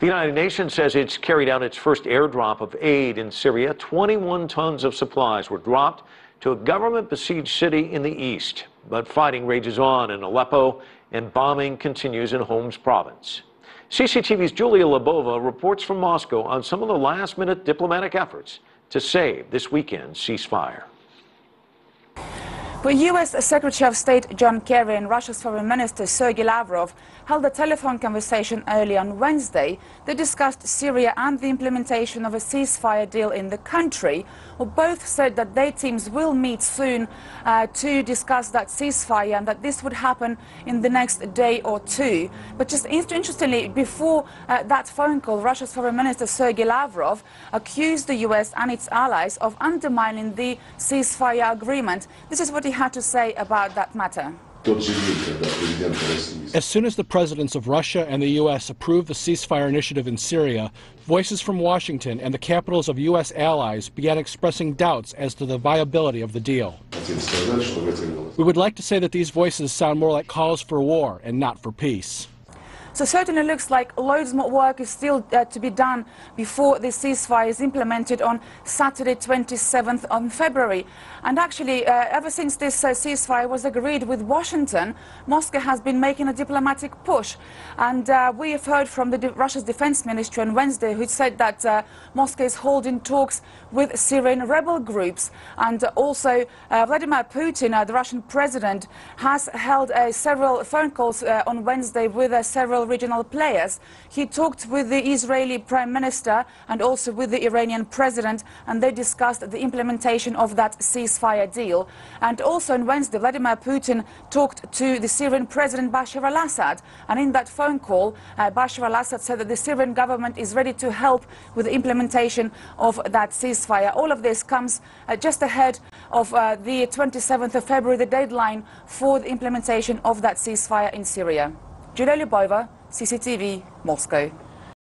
The United Nations says it's carried out its first airdrop of aid in Syria. 21 tons of supplies were dropped to a government besieged city in the east. But fighting rages on in Aleppo and bombing continues in Homs province. CCTV's Julia Lyubova reports from Moscow on some of the last minute diplomatic efforts to save this weekend's ceasefire. The U.S. Secretary of State John Kerry and Russia's Foreign Minister Sergei Lavrov held a telephone conversation early on Wednesday. They discussed Syria and the implementation of a ceasefire deal in the country. Well, both said that their teams will meet soon uh, to discuss that ceasefire and that this would happen in the next day or two. But just interestingly, before uh, that phone call, Russia's Foreign Minister Sergei Lavrov accused the U.S. and its allies of undermining the ceasefire agreement. This is what he had to say about that matter. As soon as the presidents of Russia and the U.S. approved the ceasefire initiative in Syria, voices from Washington and the capitals of U.S. allies began expressing doubts as to the viability of the deal. We would like to say that these voices sound more like calls for war and not for peace. So certainly it looks like loads more work is still uh, to be done before the ceasefire is implemented on Saturday 27th on February. And actually, uh, ever since this uh, ceasefire was agreed with Washington, Moscow has been making a diplomatic push. And uh, we have heard from the De Russia's defense ministry on Wednesday, who said that uh, Moscow is holding talks with Syrian rebel groups. And also, uh, Vladimir Putin, the Russian president, has held several phone calls on Wednesday with several several regional players. He talked with the Israeli Prime Minister and also with the Iranian President, and they discussed the implementation of that ceasefire deal. And also on Wednesday, Vladimir Putin talked to the Syrian President Bashar al-Assad, and in that phone call, uh, Bashar al-Assad said that the Syrian government is ready to help with the implementation of that ceasefire. All of this comes uh, just ahead of uh, the 27th of February, the deadline for the implementation of that ceasefire in Syria. Julia Lyubova, CCTV, Moscow.